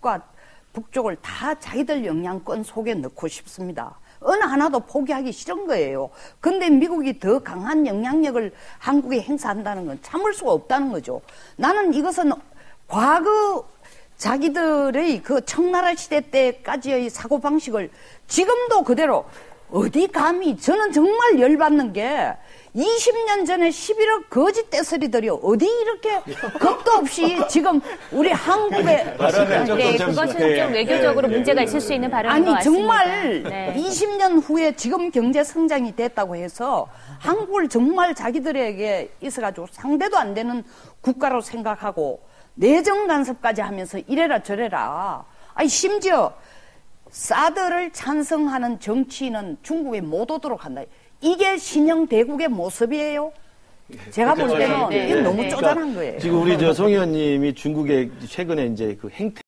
과 북쪽을 다 자기들 영향권 속에 넣고 싶습니다. 어느 하나도 포기하기 싫은 거예요. 근데 미국이 더 강한 영향력을 한국에 행사한다는 건 참을 수가 없다는 거죠. 나는 이것은 과거 자기들의 그 청나라 시대 때까지의 사고방식을 지금도 그대로 어디 감히 저는 정말 열받는 게 20년 전에 11억 거짓 떼서리들이 어디 이렇게 겁도 없이 지금 우리 한국에 네, 그것은 좀 외교적으로 문제가 있을 수 있는 발언인 것 아니 같습니다. 정말 네. 20년 후에 지금 경제 성장이 됐다고 해서 한국을 정말 자기들에게 있어가지고 상대도 안 되는 국가로 생각하고 내정 간섭까지 하면서 이래라 저래라. 아니 심지어 사드를 찬성하는 정치인은 중국에 못 오도록 한다. 이게 신형 대국의 모습이에요. 제가 볼 때는 네, 이건 네, 너무 네. 쪼잔한 거예요. 지금 우리 저송 의원님이 중국의 최근에 이제 그 행태